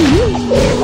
Uhum.